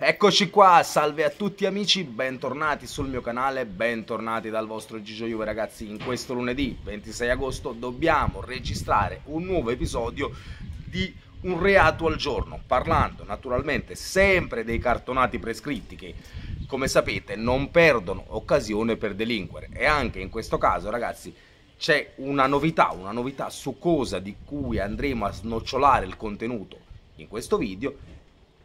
Eccoci qua, salve a tutti amici, bentornati sul mio canale, bentornati dal vostro Gigio Juve ragazzi. In questo lunedì 26 agosto dobbiamo registrare un nuovo episodio di un reato al giorno, parlando naturalmente sempre dei cartonati prescritti che come sapete non perdono occasione per delinquere e anche in questo caso ragazzi c'è una novità, una novità succosa di cui andremo a snocciolare il contenuto in questo video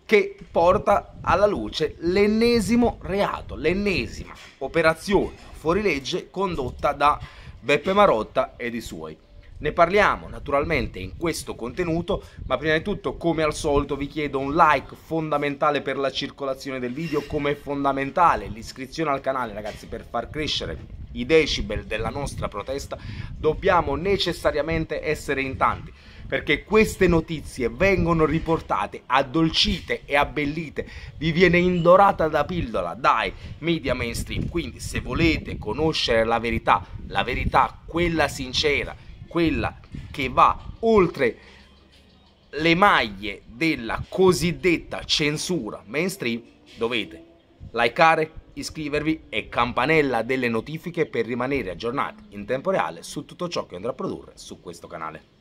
che porta alla luce l'ennesimo reato, l'ennesima operazione fuorilegge condotta da Beppe Marotta ed i suoi. Ne parliamo naturalmente in questo contenuto, ma prima di tutto come al solito vi chiedo un like fondamentale per la circolazione del video, come fondamentale l'iscrizione al canale ragazzi per far crescere i decibel della nostra protesta, dobbiamo necessariamente essere in tanti perché queste notizie vengono riportate addolcite e abbellite, vi viene indorata da pillola dai media mainstream. Quindi se volete conoscere la verità, la verità quella sincera, quella che va oltre le maglie della cosiddetta censura mainstream, dovete likeare, iscrivervi e campanella delle notifiche per rimanere aggiornati in tempo reale su tutto ciò che andrò a produrre su questo canale.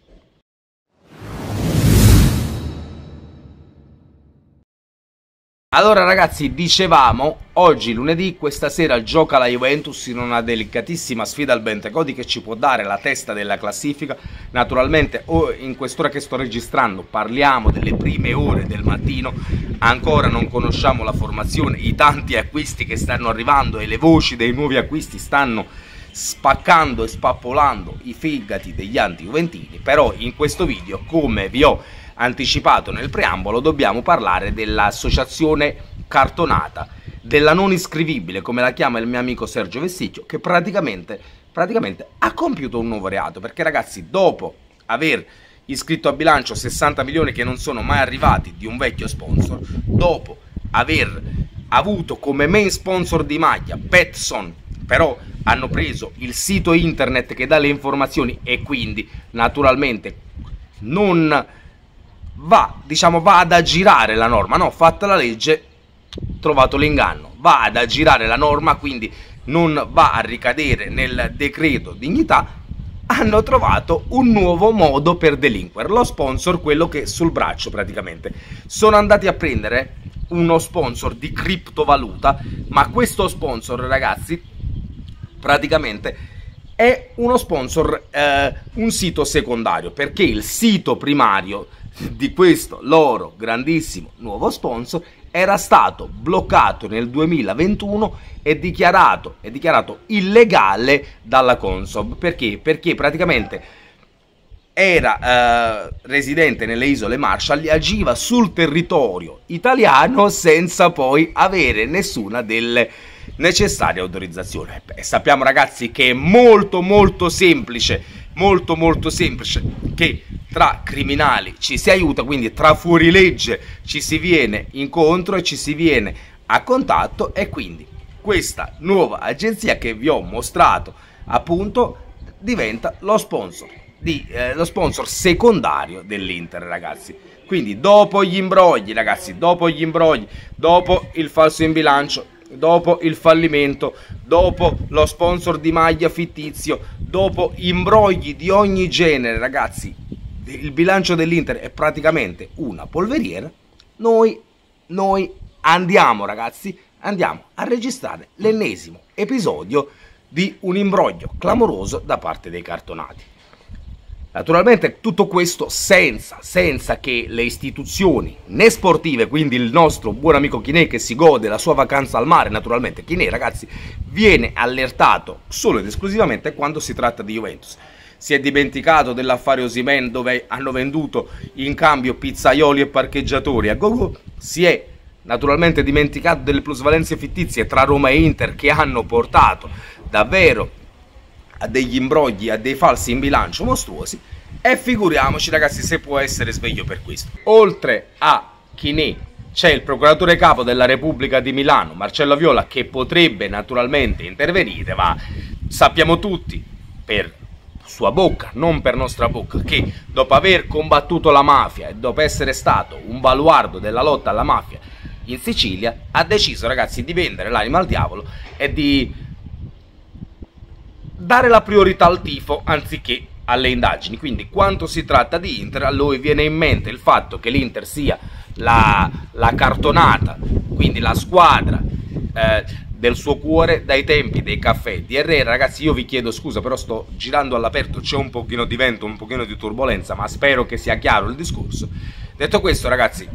Allora ragazzi, dicevamo, oggi lunedì, questa sera gioca la Juventus in una delicatissima sfida al Bentecodi che ci può dare la testa della classifica. Naturalmente in quest'ora che sto registrando parliamo delle prime ore del mattino, ancora non conosciamo la formazione, i tanti acquisti che stanno arrivando e le voci dei nuovi acquisti stanno spaccando e spappolando i fegati degli anti-juventini, però in questo video, come vi ho anticipato nel preambolo, dobbiamo parlare dell'associazione cartonata, della non iscrivibile, come la chiama il mio amico Sergio Vesticchio, che praticamente, praticamente ha compiuto un nuovo reato, perché ragazzi, dopo aver iscritto a bilancio 60 milioni che non sono mai arrivati di un vecchio sponsor, dopo aver avuto come main sponsor di maglia Petson, però hanno preso il sito internet che dà le informazioni e quindi naturalmente non va, diciamo, va ad aggirare la norma, no, fatta la legge, trovato l'inganno, va ad aggirare la norma, quindi non va a ricadere nel decreto dignità, hanno trovato un nuovo modo per delinquere, lo sponsor, quello che sul braccio praticamente. Sono andati a prendere uno sponsor di criptovaluta, ma questo sponsor, ragazzi, praticamente è uno sponsor, eh, un sito secondario, perché il sito primario di questo loro grandissimo nuovo sponsor era stato bloccato nel 2021 e dichiarato, e dichiarato illegale dalla Consob. Perché? Perché praticamente era eh, residente nelle isole Marshall e agiva sul territorio italiano senza poi avere nessuna delle necessarie autorizzazioni. E sappiamo ragazzi che è molto molto semplice, molto molto semplice che tra criminali ci si aiuta, quindi tra fuorilegge ci si viene incontro e ci si viene a contatto e quindi questa nuova agenzia che vi ho mostrato appunto diventa lo sponsor, di, eh, lo sponsor secondario dell'Inter ragazzi. Quindi dopo gli imbrogli ragazzi, dopo gli imbrogli, dopo il falso in bilancio, dopo il fallimento, dopo lo sponsor di maglia fittizio, dopo imbrogli di ogni genere ragazzi, il bilancio dell'Inter è praticamente una polveriera, noi, noi andiamo ragazzi, andiamo a registrare l'ennesimo episodio di un imbroglio clamoroso da parte dei cartonati. Naturalmente tutto questo senza, senza che le istituzioni né sportive, quindi il nostro buon amico Chinè che si gode la sua vacanza al mare, naturalmente Chinè ragazzi, viene allertato solo ed esclusivamente quando si tratta di Juventus si è dimenticato dell'affare Osimen dove hanno venduto in cambio pizzaioli e parcheggiatori a Gogo, si è naturalmente dimenticato delle plusvalenze fittizie tra Roma e Inter che hanno portato davvero a degli imbrogli, a dei falsi in bilancio mostruosi e figuriamoci ragazzi se può essere sveglio per questo. Oltre a Chinè c'è il procuratore capo della Repubblica di Milano, Marcello Viola, che potrebbe naturalmente intervenire, ma sappiamo tutti per sua bocca, non per nostra bocca, che dopo aver combattuto la mafia e dopo essere stato un baluardo della lotta alla mafia in Sicilia, ha deciso ragazzi di vendere l'anima al diavolo e di dare la priorità al tifo anziché alle indagini. Quindi quanto si tratta di Inter, a lui viene in mente il fatto che l'Inter sia la, la cartonata, quindi la squadra eh, del suo cuore dai tempi dei caffè di Herrera. Ragazzi, io vi chiedo scusa, però sto girando all'aperto, c'è un pochino di vento, un pochino di turbolenza, ma spero che sia chiaro il discorso. Detto questo, ragazzi,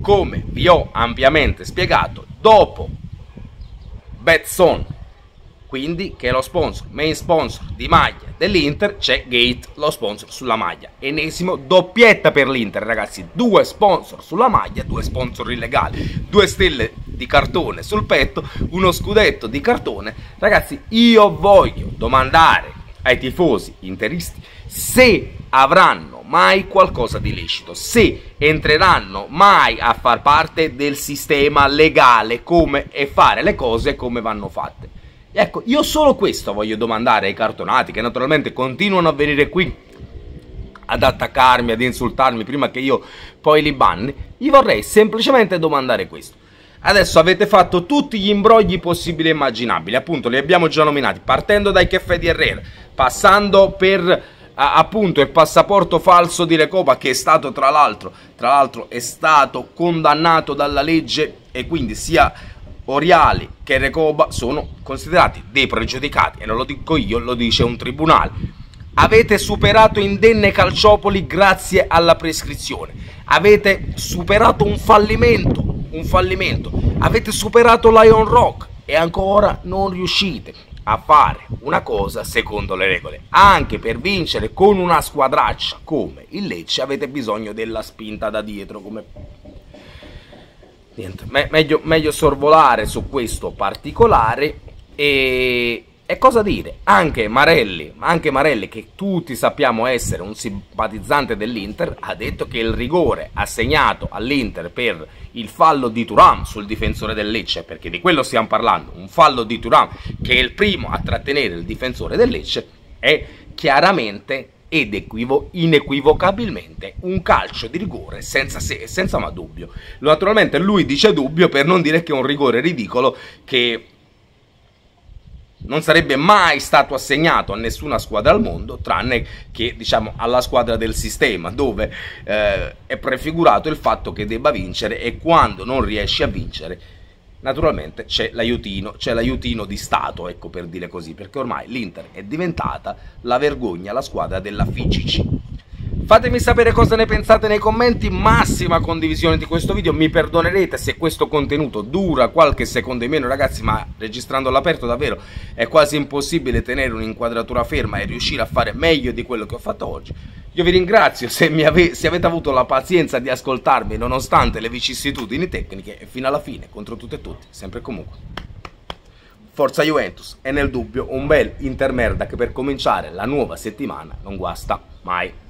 come vi ho ampiamente spiegato, dopo Betson quindi che è lo sponsor, main sponsor di maglia dell'Inter, c'è Gate, lo sponsor sulla maglia. Enesimo, doppietta per l'Inter, ragazzi, due sponsor sulla maglia, due sponsor illegali, due stelle di cartone sul petto, uno scudetto di cartone. Ragazzi, io voglio domandare ai tifosi interisti se avranno mai qualcosa di lecito, se entreranno mai a far parte del sistema legale come e fare le cose come vanno fatte. Ecco, io solo questo voglio domandare ai cartonati che naturalmente continuano a venire qui ad attaccarmi, ad insultarmi prima che io poi li banni. Gli vorrei semplicemente domandare questo. Adesso avete fatto tutti gli imbrogli possibili e immaginabili, appunto li abbiamo già nominati, partendo dai caffè di Herrera, passando per appunto il passaporto falso di Recopa che è stato tra l'altro, tra l'altro è stato condannato dalla legge e quindi sia Oriali che Recoba sono considerati dei pregiudicati e non lo dico io, lo dice un tribunale. Avete superato indenne calciopoli grazie alla prescrizione. Avete superato un fallimento, un fallimento. Avete superato Lion Rock e ancora non riuscite a fare una cosa secondo le regole. Anche per vincere con una squadraccia come il Lecce avete bisogno della spinta da dietro come niente, me meglio, meglio sorvolare su questo particolare e, e cosa dire? Anche Marelli, anche Marelli, che tutti sappiamo essere un simpatizzante dell'Inter, ha detto che il rigore assegnato all'Inter per il fallo di Turam sul difensore del Lecce, perché di quello stiamo parlando, un fallo di Turam che è il primo a trattenere il difensore del Lecce, è chiaramente ed equivo- inequivocabilmente un calcio di rigore senza, se- senza ma dubbio. Naturalmente lui dice dubbio per non dire che è un rigore ridicolo che non sarebbe mai stato assegnato a nessuna squadra al mondo, tranne che diciamo alla squadra del sistema, dove eh, è prefigurato il fatto che debba vincere e quando non riesce a vincere naturalmente c'è l'aiutino, c'è l'aiutino di Stato, ecco per dire così, perché ormai l'Inter è diventata la vergogna, la squadra della FIGC. Fatemi sapere cosa ne pensate nei commenti, massima condivisione di questo video, mi perdonerete se questo contenuto dura qualche secondo in meno ragazzi, ma registrando all'aperto davvero è quasi impossibile tenere un'inquadratura ferma e riuscire a fare meglio di quello che ho fatto oggi. Io vi ringrazio se, ave se avete avuto la pazienza di ascoltarmi nonostante le vicissitudini tecniche e fino alla fine, contro tutte e tutti, sempre e comunque. Forza Juventus e nel dubbio un bel intermerda che per cominciare la nuova settimana non guasta mai.